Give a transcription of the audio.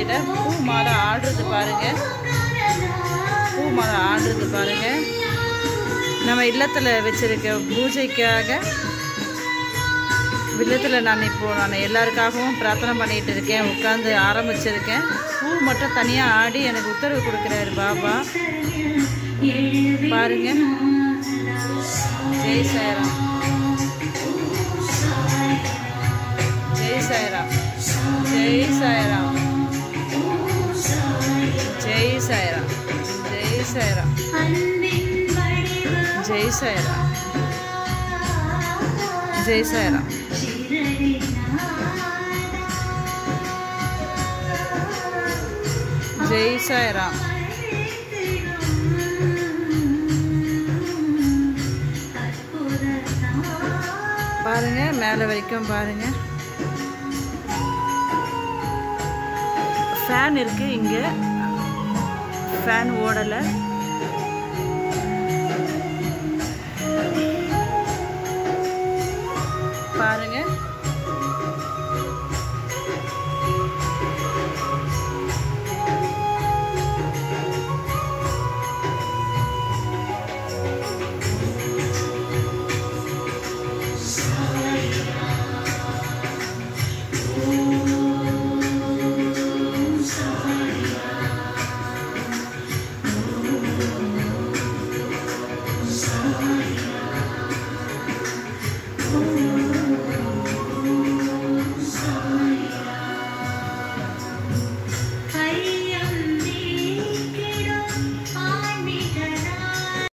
பூஜையில் பூ மாலை ஆடுறது பாருங்கள் பூ மாலை ஆடுறது பாருங்கள் நம்ம இல்லத்தில் வச்சுருக்க பூஜைக்காக இல்லத்தில் நான் இப்போ நான் எல்லாருக்காகவும் பிரார்த்தனை பண்ணிகிட்டு இருக்கேன். உட்காந்து ஆரம்பிச்சிருக்கேன். பூ மட்டும் தனியாக ஆடி எனக்கு உத்தரவு கொடுக்குறாரு பாபா. பாருங்கள் ஜெய் சாயராம். ஜெய் சாயராம். ஜெய் சாயராம். சாய்ரா ஜெய் சாய்ரா ஜெய் சாய்ரா ஜெய் சாய்ரா ஜெய் சாயரா பாருங்க மேலே வரைக்கும் பாருங்க. ஃபேன் இருக்கு இங்கே. ஃபேன் ஓடலை. Jesus.